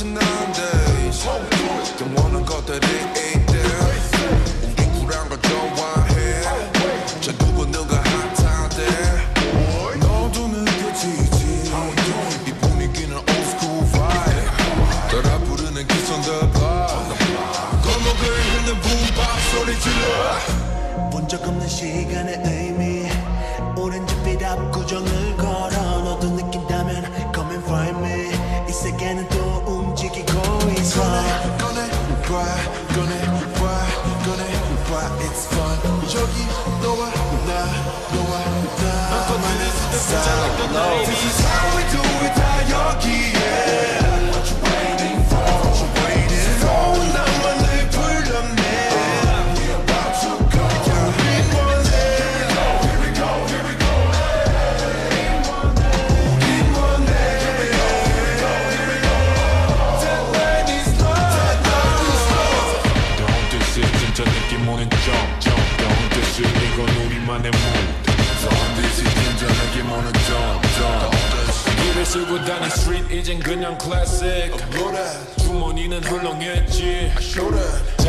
tonight. 시간의 의미 오렌지빛 압구정을 걸어 너도 느낀다면 Come and find me 이 세계는 또 움직이고 있어 꺼내 봐 꺼내 봐 꺼내 봐 It's fun 여기 너와 나 너와 나 This is how we do 모는 점점영 대신 이건 우리만의 무대 서한듯이 긴장하게 모는 점점 길을 쓰고 다닌 street 이젠 그냥 클래식 주머니는 훌렁했지. I showed it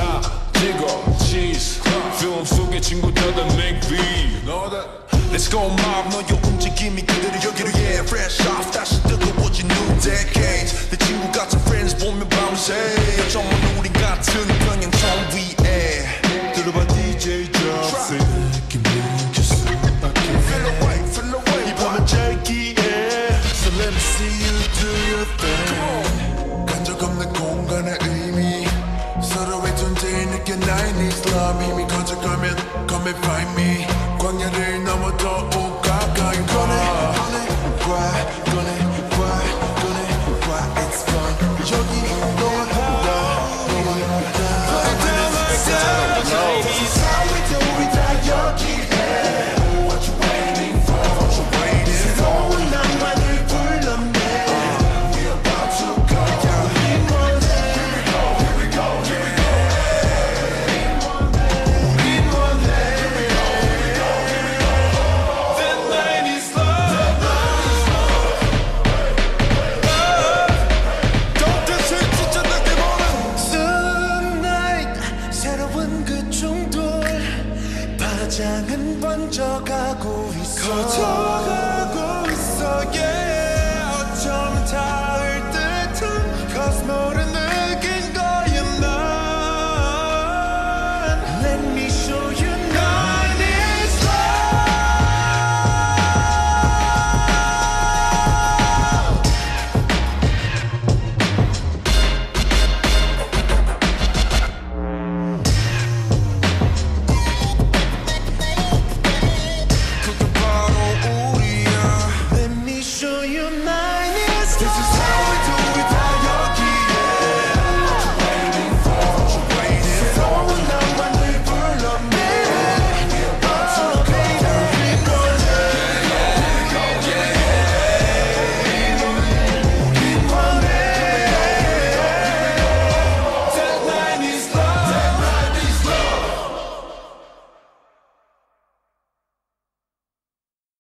let me see you do your thing 간적 없는 공간의 의미 서로의 느껴 나의 needs love 힘이 커져가면 come and find me 광야를 넘어 더 파장은 번져가고 있어. 커져가고 있어. Yeah 어쩌면 닿을 듯한 Cause 느